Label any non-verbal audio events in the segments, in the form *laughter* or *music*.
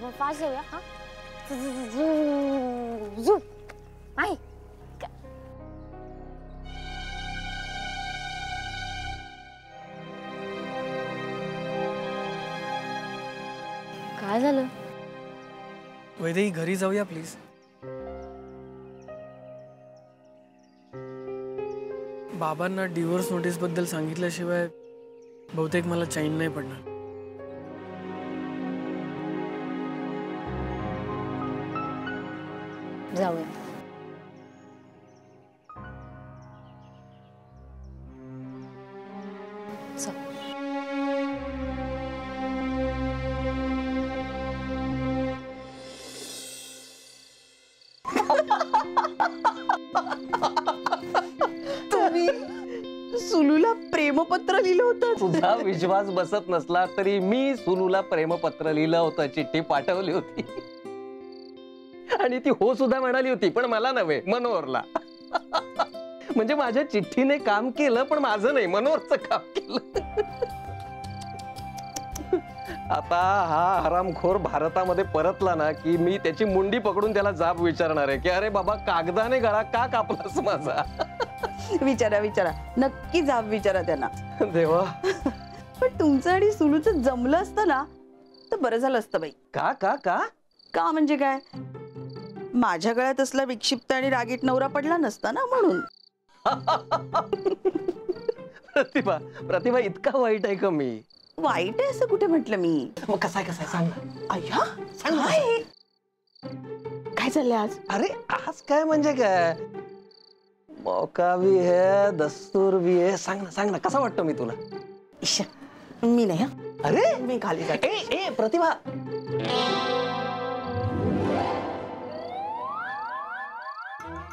आपण फास्ट जाऊया हा झू झू काय झालं? वैदेही घरी जाऊया प्लीज बाबांना डिवोर्स नोटीसबद्दल सांगितल्याशिवाय बहुतेक मला चैन नाही पडणार. जाऊया चल. तुम्ही सुलूला प्रेमपत्र लिहिलं होतं. तुझा विश्वास बसत नसला तरी मी सुलूला प्रेमपत्र लिहिलं होतं चिठ्ठी पाठवली होती. आणि ती हो सुद्धा म्हणाली होती पण मला नव्हे मनोहरला. म्हणजे माझ्या चिठ्ठीने काम केलं पण माझं नाही मनोहरचं काम केलं. आता हा हरामखोर भारतामध्ये परतला ना की मी त्याची मुंडी पकडून त्याला जाब विचारणार आहे की अरे बाबा कागदाने गळा का कापलास माझा? विचारा विचारा. नक्की जाब विचारा त्यांना. देवा. पण तुमचं आणि सुलूचं जमलं असतं ना तर बरं झालं असतं बाई. का का का? का म्हणजे काय? माझ्या गळ्यात असला विक्षिप्त आणि रागीट नवरा पडला नसता ना म्हणून. प्रतिभा प्रतिभा इतका वाईट आहे का मी? वाईट आहे असं कुठे म्हटलं मी? मग कसा आहे कसा आहे? सांग ना. अय्या सांग ना काय? काय चाललंय आज? अरे आज काय म्हणजे काय? मौका भी है दस्तूर भी है. सांग ना सांग ना कसा वाटतो मी तुला? इश्श, मी नाही हं. अरे? मी खाली जाते. ए ए प्रतिभा.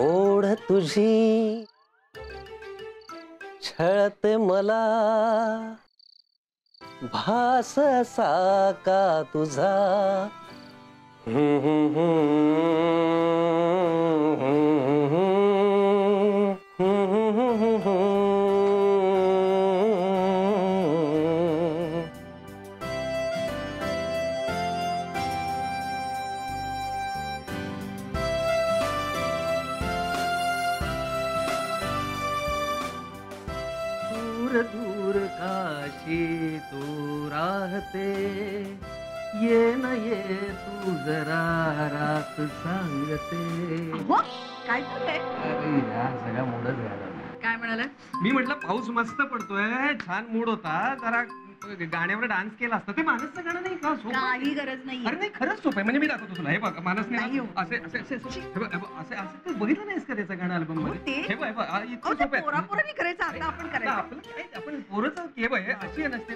ओढ तुझी छळते मला. भास असा का तुझा? दूर मस्त पडतोय. छान मूड होता. जरा गाण्यावर डान्स केला असता. ते मानसचं गाणं नाही का? सोपं आहे. काही गरज नाही अरे नाही खरंच सोपं आहे. म्हणजे मी दाखवतो तुला. हे बघ मानसने नाही हो. असे असे असे असे हे बघ, हे बघ, असे असे तू बघितलं नाहीस का त्याचं गाणं अल्बममध्ये? ते? हे बघ, हे बघ, आ, इतकं सोपं आहे. पोरापोरांनी करायचं. आता आपण आता करायचं. आपलं काय आपण पोरच आहोत की हे बघ, हे अशी आहे नसते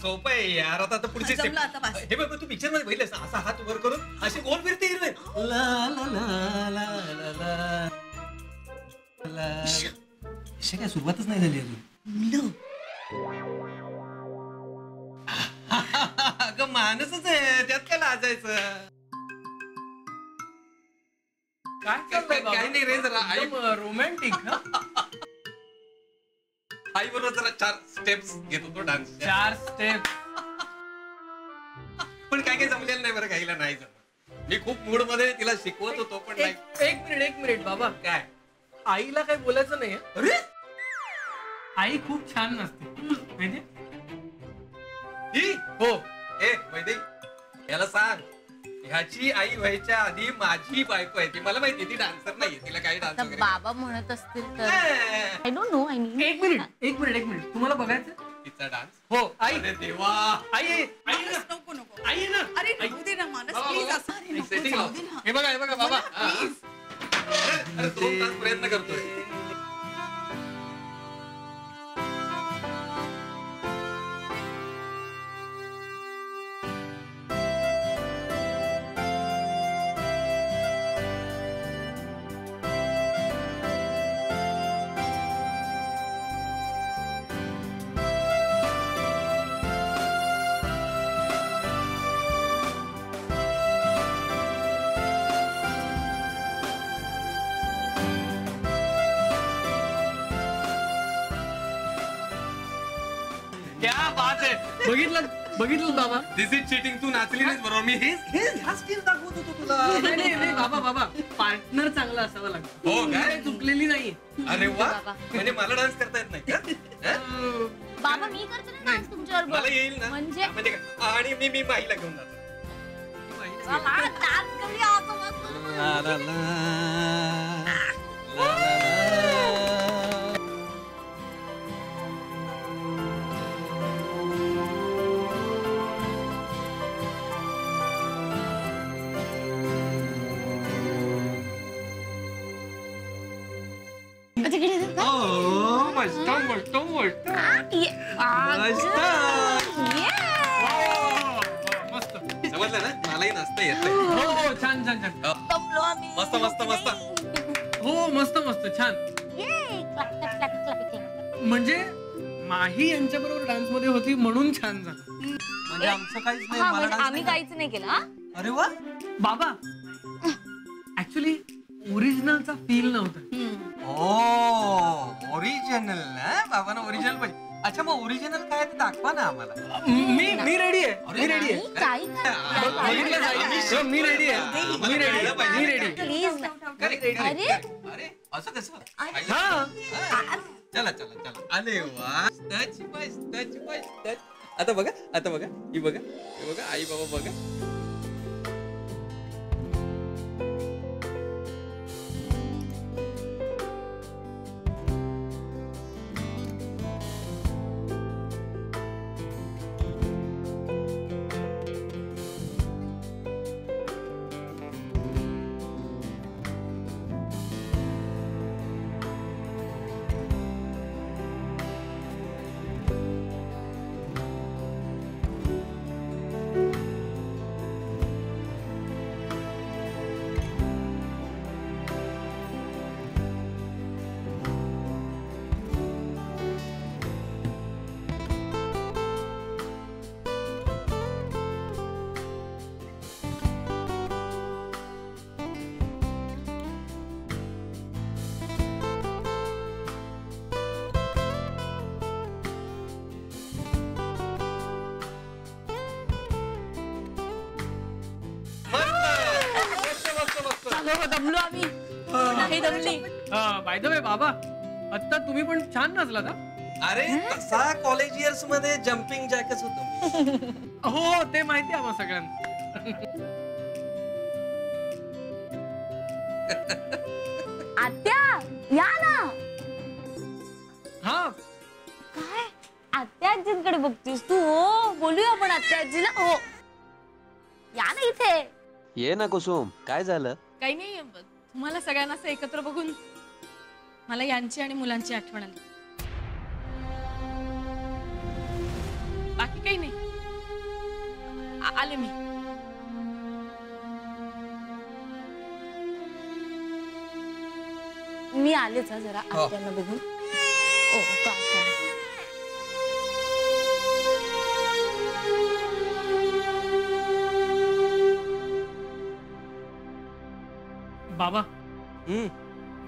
सोपं आहे यार. आता आता पुढची step. जमलं आता बस. हे बघ तू पिक्चरमध्ये बघितलंस ना असा हात वर करून अशी गोल फिरते हिरवे. ला ला ला ला ला ला ला. अशी काय सुरुवातच नाही झाली अजून. अगं माणसच आहे. त्यात काय लाजायचं काय काय- काय नाही रे जरा आई रोमॅन्टिक आई बरोबर जरा चार स्टेप्स घेत होतो डान्स चार स्टेप पण काय काय जमलेलं नाही बरं काहीला नाही जमत. मी खूप मूडमध्ये तिला शिकवत होतो पण नाही. एक मिनिट एक मिनिट बाबा. काय? आईला काही बोलायचं नाहीये. अरे! आई खूप छान नसते. म्हणजे ही? हो. ए वैदे याला सांग. ह्याची आई व्हायच्या आधी माझी बायको आहे. ती मला माहिती ती डान्सर नाहीये तिला काही डान्स आता वगैरे बाबा म्हणत असतील तर. नाही. I don't know I mean एक मिनिट एक मिनिट एक मिनिट. तुम्हाला बघायचं? तिचा डान्स हो आई. अरे देवा. आई आई? नको नको. आई ना. अरे राहू दे ना मानस बाबा, प्लीज बाबा. असं. अरे नको, Setting जाऊ लाव. दे ना. हे बघा हे बघा बाबा. अरे दोन तास प्रयत्न करतोय. बघितलं बघितलं बाबा. दिस इज चिटिंग तू नाचली नाहीस बरोबर. मी हे हे ह्या स्किल दाखवत होतो तुला. नाही नाही नाही, बाबा बाबा. पार्टनर चांगला असावा लागतो. हो काय? काय चुकलेली नाही. अरे वा. बाबा. म्हणजे मला डान्स करता येत नाही का? हं? बाबा मी करते ना डान्स तुमच्यावर मला येईल ना? म्हणजे हा, म्हणजे काय? आणि मी मी माहीला घेऊन जातो. चला, डान्स करूया आता मस्त. तिकडे ओ मस्त मस्त मस्त समजलं ना? मलाही नाचता येत हो हो छान छान छान. दमलो आम्ही. मस्त, मस्त, मस्त. हो मस्त मस्त छान. म्हणजे माही यांच्या बरोबर डान्समध्ये होती म्हणून छान झालं. म्हणजे आमचं काहीच नाही हा मला म्हणजे dance आम्ही नाही काहीच नाही केलं हा? अरे वा. बाबा ऍक्च्युली ओरिजिनलचा फील नव्हता. ओ ओरिजिनल ना बाबांना ओरिजिनल पाहिजे. अच्छा मग ओरिजिनल काय ते दाखवा ना आम्हाला. मी मी रेडी आहे. मी रेडी आहे. मी रेडी आहे. मी रेडी आहे. मी रेडी अरे. असं कसं. हा. चला चला चला. अरे वा मस्त, मस्त, मस्त. आता बघा आता बघा. ही बघा ही बघा आई बाबा बघा. दमलो आम्ही. नाही दमली. बाय द वे बाबा आता तुम्ही पण छान नाचला का अरे तसा कॉलेज इयर्समध्ये जम्पिंग जॅकच होतो मी. हो ते माहिती आहे आम्हा सगळ्यांना. आत्या या ना. हा. काय? आत्या आजींकडे बघतीस तू? हो बोलूया आपण आत्या आजीला हो. या ना इथे. ये ना कुसुम काय झालं? काही नाही तुम्हाला सगळ्यांना असं एकत्र बघून मला यांची आणि मुलांची आठवण आली. बाकी काही नाही. आले मी. मी आलेच हा जरा हो. आत्यांना बघून. ओ काय हम्म.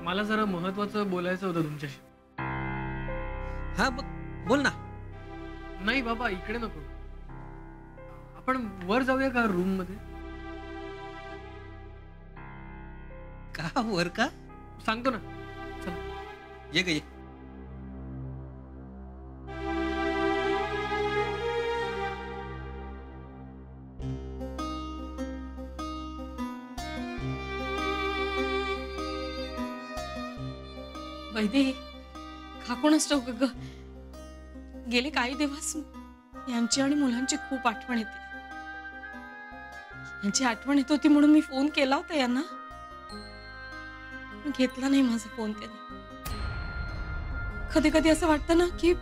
मला जरा महत्वाचं बोलायचं होतं तुमच्याशी. हा बोल ना. नाही बाबा इकडे नको. आपण वर जाऊया का रूममध्ये? का वर का? सांगतो ना. चला. ये ग ये. वैदे खाकूनच कोणच ठाऊक ग गेले काही दिवस यांची आणि मुलांची खूप आठवण येते. यांची आठवण येत होती म्हणून मी फोन केला होता यांना. घेतला नाही माझा फोन त्याने. कधी कधी असं वाटतं ना की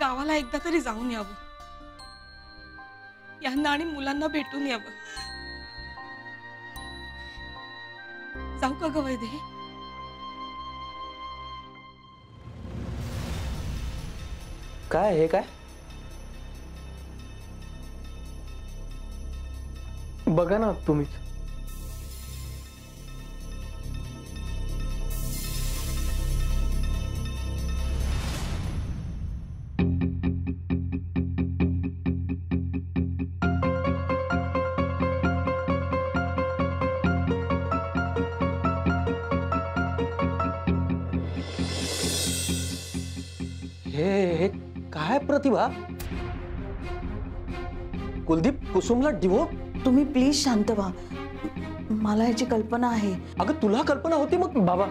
गावाला एकदा तरी जाऊन यावं. यांना आणि मुलांना भेटून यावं. जाऊ का ग वैदे काय हे काय? बघा ना तुम्हीच. प्रतिभा? कुलदीप कुसुमला डिवो तुम्ही प्लीज शांत व्हा. मला याची कल्पना आहे. अगं तुला कल्पना होती मग? बाबा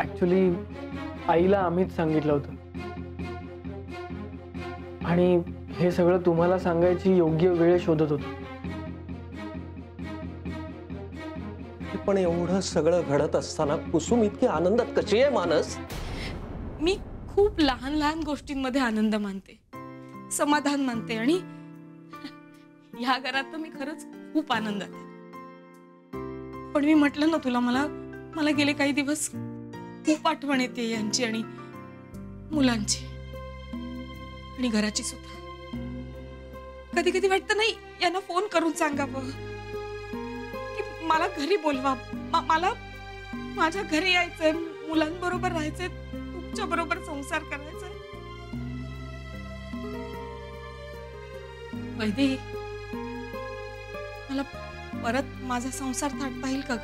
ऍक्च्युली आईला आम्हीच सांगितलं होतं. आणि हे सगळं तुम्हाला सांगायची योग्य वेळ शोधत होतो. पण एवढं सगळं घडत असताना कुसुम इतकी आनंदात कशी आहे मानस? मी खूप लहान लहान गोष्टींमध्ये आनंद मानते समाधान मानते आणि *laughs* ह्या घरात तर मी खरंच खूप आनंदात आहे. पण मी म्हटलं ना तुला मला मला गेले काही दिवस खूप आठवण येते यांची आणि मुलांची आणि घराची सुद्धा. कधी कधी वाटतं नाही यांना फोन करून सांगावं. की मला घरी बोलवा. मला माझ्या घरी यायचंय मुलांबरोबर राहायचंय तुमच्या बरोबर संसार करायचा वैदे मला परत माझा संसार थाटता येईल का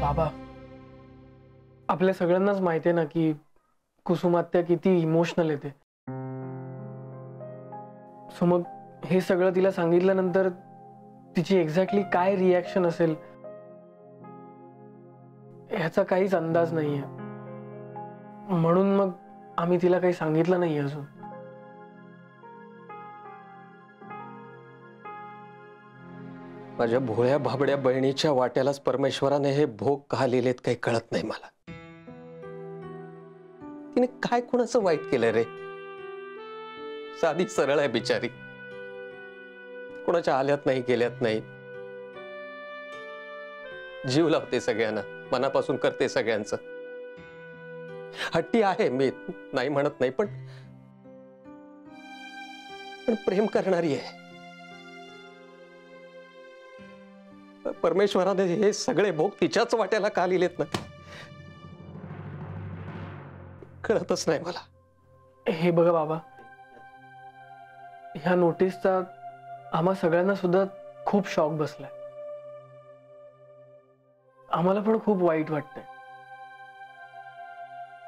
बाबा आपल्या सगळ्यांनाच माहिती आहे ना की कुसुमात्या किती इमोशनल येते सो मग हे सगळं तिला सांगितल्यानंतर तिची एक्झॅक्टली काय रिॲक्शन असेल ह्याचा काहीच अंदाज नाहीये. म्हणून मग आम्ही तिला काही सांगितलं नाही अजून. माझ्या भोळ्या भाबड्या बहिणीच्या वाट्यालाच परमेश्वराने हे भोग का लिहिलेत काही कळत नाही मला. तिने काय कुणाचं वाईट केलं रे? साधी सरळ आहे बिचारी. कोणाच्या आल्यात नाही गेल्यात नाही. जीव लावते सगळ्यांना मनापासून करते सगळ्यांचं. हट्टी आहे मी नाही म्हणत नाही पण पण प्रेम करणारी आहे. परमेश्वराने हे सगळे भोग तिच्याच वाट्याला का लिहिलेत ना? कळतच नाही मला. हे बघा बाबा ह्या नोटीसचा आम्हा सगळ्यांना सुद्धा खूप शॉक बसलाय. आम्हाला पण खूप वाईट वाटतंय.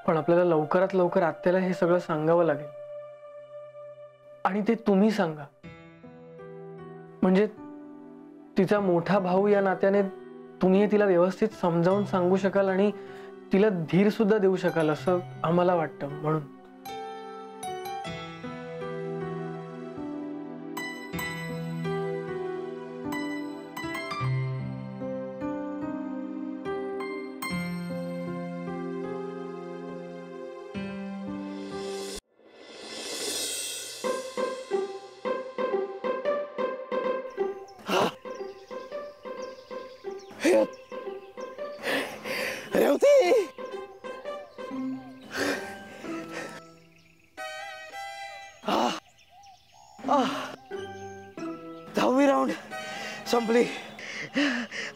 पण आपल्याला लवकरात लवकर आत्याला हे सगळं सांगावं लागेल. आणि ते तुम्ही सांगा. म्हणजे तिचा मोठा भाऊ या नात्याने तुम्ही तिला व्यवस्थित समजावून सांगू शकाल आणि तिला धीर सुद्धा देऊ शकाल असं आम्हाला वाटतं म्हणून.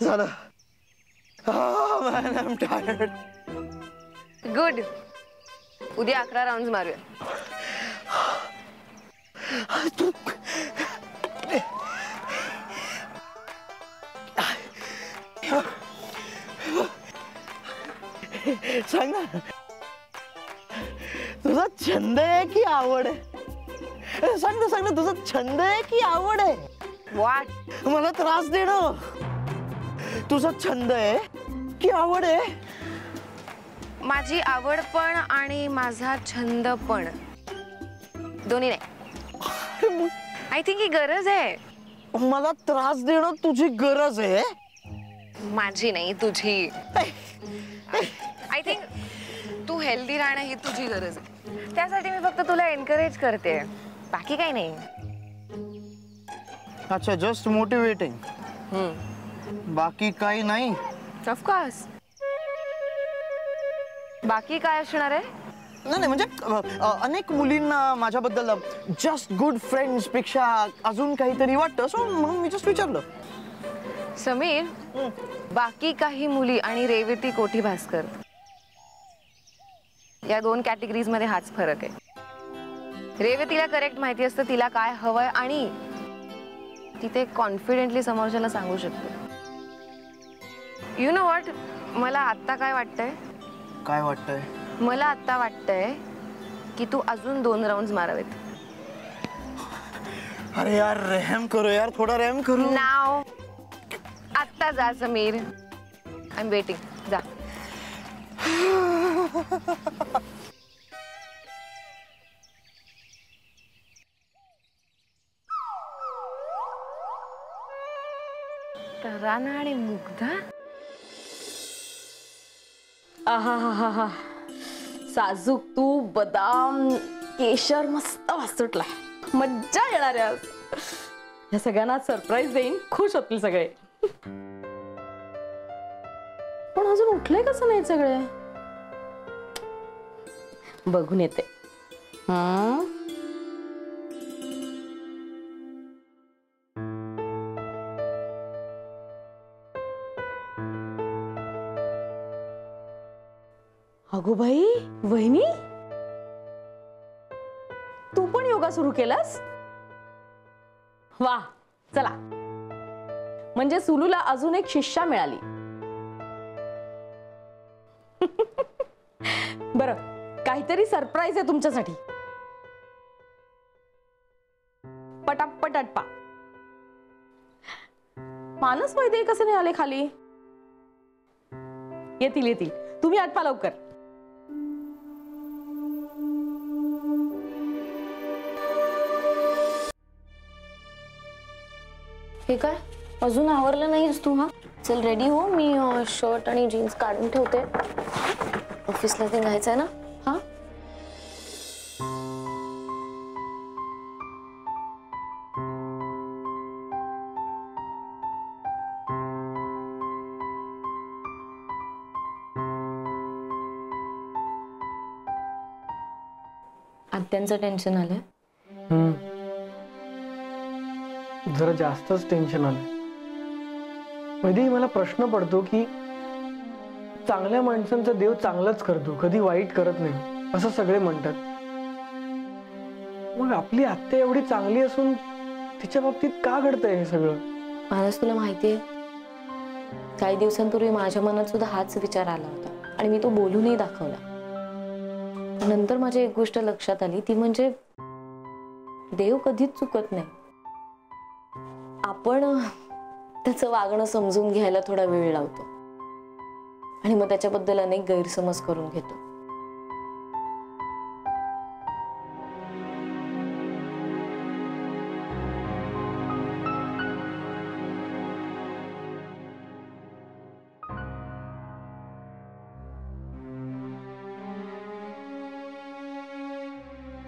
झालं मॅन आय टायर्ड गुड उद्या अकरा राऊंड मारूया। सांग ना। तुझा छंद आहे की आवड आहे? सांग ना सांग ना तुझा छंद आहे की आवड आहे? वाट मला त्रास देणं तुझा छंद आहे? की आवड आहे? माझी आवड पण आणि माझा छंद पण. दोन्ही नाही. आय थिंक ही गरज आहे. मला त्रास देणं तुझी गरज आहे? माझी नाही तुझी. आय थिंक तू हेल्दी राहणं ही तुझी गरज आहे. त्यासाठी मी फक्त तुला एनकरेज करते. बाकी काही नाही. अच्छा जस्ट मोटिवेटिंग बाकी काही नाही. ऑफकोर्स बाकी काय असणार आहे? नाही नाही, म्हणजे अ, अ, अनेक मुलींना माझ्याबद्दल जस्ट गुड फ्रेंड्सपेक्षा अजून काहीतरी वाटतं. सो म्हणून मी जस्ट विचारलं. समीर बाकी काही मुली आणि रेवती कोठी भास्कर. या दोन कॅटेगरीजमध्ये हाच फरक आहे. रेवतीला करेक्ट माहिती असतं तिला काय हवंय आणि तिथे कॉन्फिडेंटली समोरच्याला सांगू शकतो. यु नो वॉट मला आत्ता काय वाटतंय? काय वाटतंय? मला आत्ता वाटतंय की तू अजून दोन राऊंड मारावेत. अरे यार रहम करो यार थोडा रहम करो. नाव आत्ता जा समीर. आय एम वेटिंग जा. तराना आणि मुग्धा? आहा साजूक तू बदाम केशर मस्त वासुटलाय मज्जा येणार आहे आज. या सगळ्यांना सरप्राईज देईन. खुश होतील सगळे. पण अजून उठले कसं नाही सगळे? बघून येते. हा? अगो वहिनी? तू पण योगा सुरू केलास? वा चला. म्हणजे सुलूला अजून एक शिष्या मिळाली. *laughs* बर काहीतरी सरप्राईज आहे तुमच्यासाठी. पटापट अटपा. मानस वैद्य कसे नाही आले खाली? येतील येतील. तुम्ही अटपा लवकर. हे काय अजून आवरलं नाहीस तू हा? चल रेडी हो. मी शर्ट आणि जीन्स काढून ठेवते. ऑफिसला ते घ्यायचं आहे ना? हा? आत्यांचं टेन्शन आलंय. जरा जास्तच टेन्शन आलं मध्ये मला प्रश्न पडतो की चांगल्या माणसांचा देव चांगलाच करतो कधी वाईट करत नाही असं सगळे म्हणतात. मग आपली आत्या एवढी चांगली असून तिच्या बाबतीत का घडतंय हे सगळं? महाराज तुला माहितीये काही दिवसांपूर्वी माझ्या मनात सुद्धा हाच विचार आला होता आणि मी तो बोलूनही दाखवला. नंतर माझी एक गोष्ट लक्षात आली ती म्हणजे देव कधीच चुकत नाही. आपण त्याचं वागणं समजून घ्यायला थोडा वेळ लावतो. आणि मग त्याच्याबद्दल अनेक गैरसमज करून घेतो.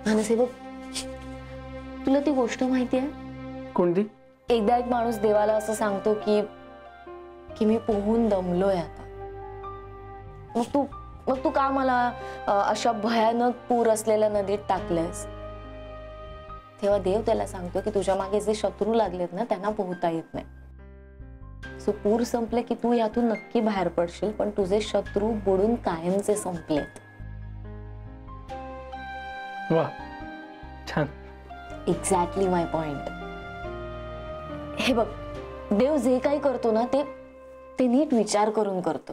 मानसे बघ तुला ती गोष्ट माहिती आहे? कोणती? एकदा एक माणूस देवाला असं सांगतो की की मी पोहून दमलोय आता. मग तू मग तू का मला अशा भयानक पूर असलेल्या नदीत टाकलंयस? तेव्हा देव त्याला सांगतो की तुझ्या मागे जे शत्रू लागलेत ना त्यांना पोहता येत नाही. सो पूर संपले की तू यातून नक्की बाहेर पडशील पण तुझे शत्रू बुडून कायमचे संपलेत. वा. छान. एक्झॅक्टली माय पॉइंट हे बघ देव जे काही करतो ना ते ते नीट विचार करून करतो.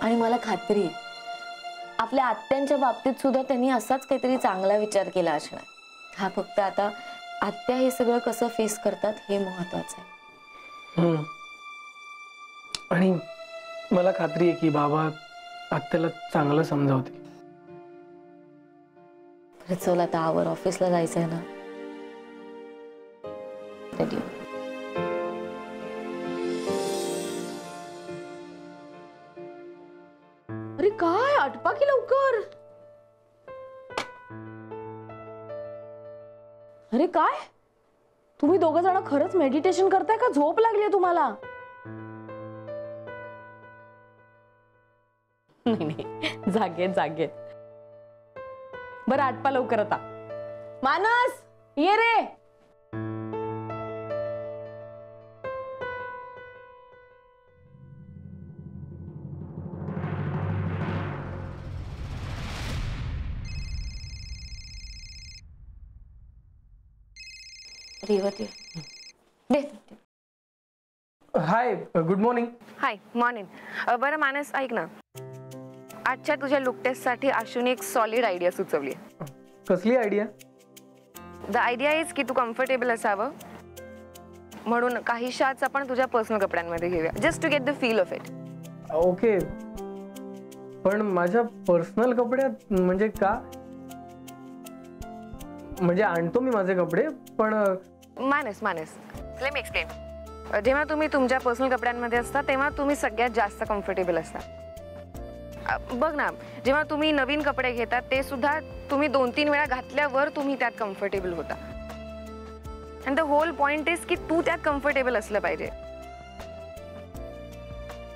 आणि मला खात्री आहे आपल्या आत्यांच्या बाबतीत सुद्धा त्यांनी असाच काहीतरी चांगला विचार केला असणार. हा फक्त आता आत्या हे सगळं कसं फेस करतात हे महत्वाचं आहे. हम्म. आणि मला खात्री आहे की बाबा आत्याला चांगलं समजावतील. चल आता आवर ऑफिसला जायचं आहे ना. Radio. अरे काय? अटपा की लवकर? अरे काय? तुम्ही दोघ जण खरंच मेडिटेशन करताय का? झोप लागली तुम्हाला. नाही नाही. जागेत जागेत. बरं आटपा लवकर आता. मानस ये रे. रेवती दे hi good morning hi morning बरं मानस ऐक ना. आजच्या तुझ्या लुक टेस्टसाठी आशूने एक सॉलिड आयडिया सुचवली. कसली आयडिया द आयडिया इज की तू कम्फर्टेबल असावं. म्हणून काही शॉट्स आपण तुझ्या पर्सनल कपड्यांमध्ये घेऊया just to get the feel of it okay पण माझ्या पर्सनल कपड्यात म्हणजे का? म्हणजे आणतो मी माझे कपडे पण मानस मानस. मी एक्सप्लेन जेव्हा तुम्ही तुमच्या पर्सनल कपड्यांमध्ये असता तेव्हा तुम्ही सगळ्यात जास्त कम्फर्टेबल असता. बघ ना जेव्हा तुम्ही नवीन कपडे घेता ते सुद्धा तुम्ही दोन तीन वेळा घातल्यावर तुम्ही त्यात कम्फर्टेबल होता. And the whole point is की तू त्यात कम्फर्टेबल असलं पाहिजे.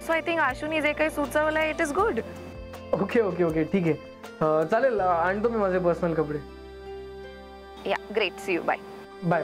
सो आय थिंक आशूनी जे काही सुचवलं it is good okay okay okay ठीक आहे. चालेल आणतो मी माझे पर्सनल कपडे. Yeah great see you bye bye